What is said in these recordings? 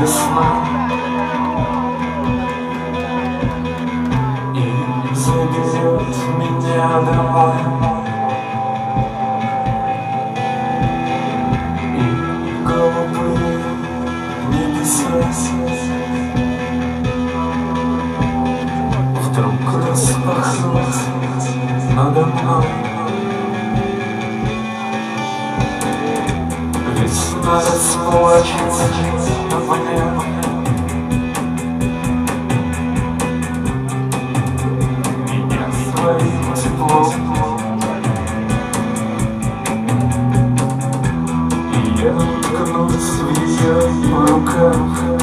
весна И заберет меня домой И голубые небеса Вдруг распахнутся надо мной Весна расплачется Уткнусь в ее руках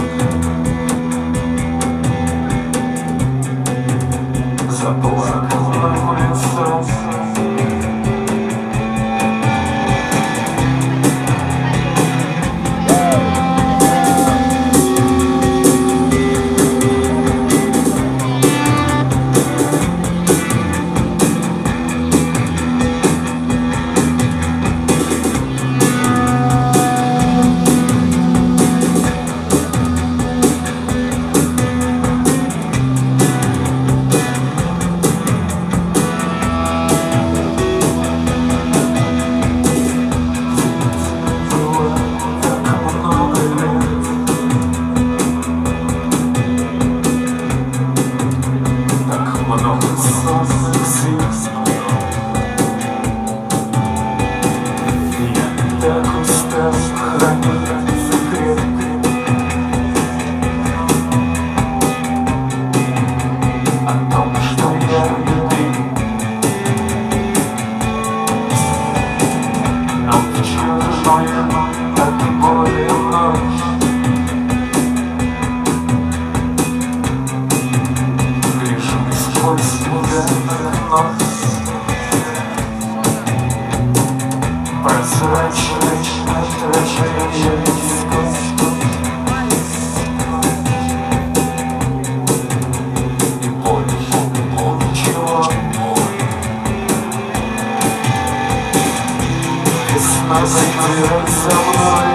много сонных звезд Я так устал хранить секрет О том, что я любил Но в чужую от боли ночь сквозь окно Прозрачный отражение И больше ничего Весна зайдет за мной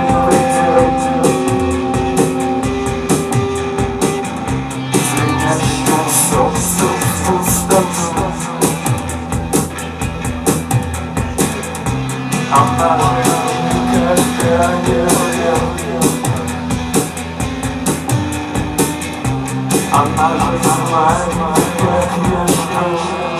I'm not sure you I'm not sure I can feel